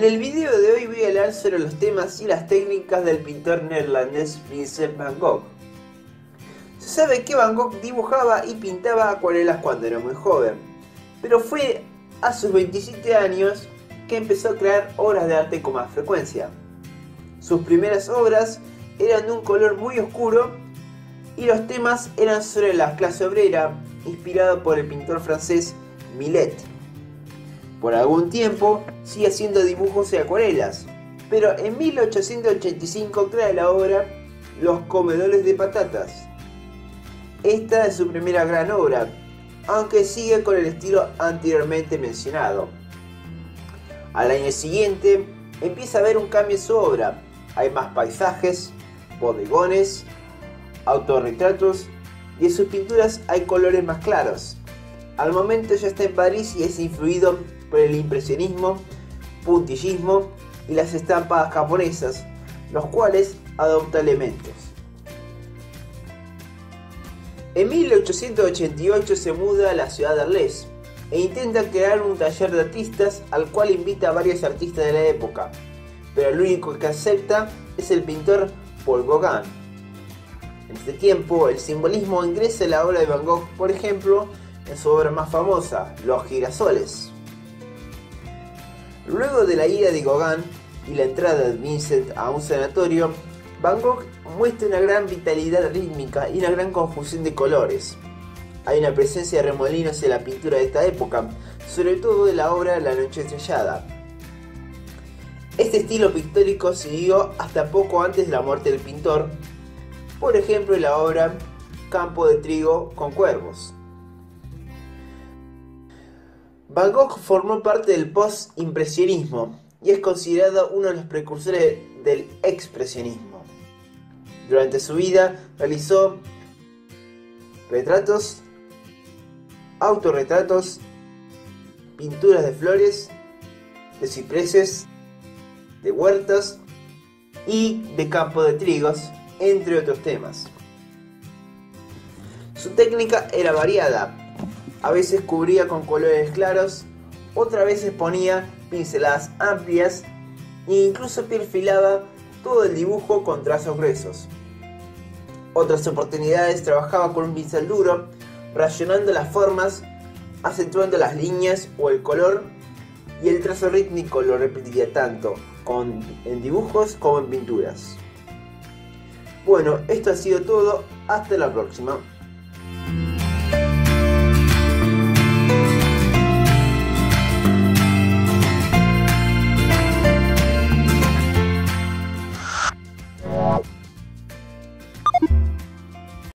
En el video de hoy voy a hablar sobre los temas y las técnicas del pintor neerlandés Vincent van Gogh. Se sabe que Van Gogh dibujaba y pintaba acuarelas cuando era muy joven, pero fue a sus 27 años que empezó a crear obras de arte con más frecuencia. Sus primeras obras eran de un color muy oscuro y los temas eran sobre la clase obrera, inspirado por el pintor francés Millet. Por algún tiempo sigue haciendo dibujos y acuarelas, pero en 1885 crea la obra Los comedores de patatas. Esta es su primera gran obra, aunque sigue con el estilo anteriormente mencionado. Al año siguiente empieza a haber un cambio en su obra. Hay más paisajes, bodegones, autorretratos y en sus pinturas hay colores más claros. Al momento ya está en París y es influido por el impresionismo, puntillismo y las estampas japonesas, los cuales adopta elementos. En 1888 se muda a la ciudad de Arles e intenta crear un taller de artistas al cual invita a varios artistas de la época, pero el único que acepta es el pintor Paul Gauguin. En este tiempo, el simbolismo ingresa en la obra de Van Gogh, por ejemplo, en su obra más famosa, Los girasoles. Luego de la ira de Gauguin y la entrada de Vincent a un sanatorio, Van Gogh muestra una gran vitalidad rítmica y una gran confusión de colores. Hay una presencia de remolinos en la pintura de esta época, sobre todo de la obra La Noche Estrellada. Este estilo pictórico siguió hasta poco antes de la muerte del pintor, por ejemplo en la obra Campo de Trigo con Cuervos. Van Gogh formó parte del post-impresionismo y es considerado uno de los precursores del expresionismo. Durante su vida realizó retratos, autorretratos, pinturas de flores, de cipreses, de huertas y de campo de trigos, entre otros temas. Su técnica era variada, a veces cubría con colores claros, otras veces ponía pinceladas amplias e incluso perfilaba todo el dibujo con trazos gruesos. Otras oportunidades trabajaba con un pincel duro, rayonando las formas, acentuando las líneas o el color y el trazo rítmico lo repetiría tanto en dibujos como en pinturas. Bueno, esto ha sido todo, hasta la próxima.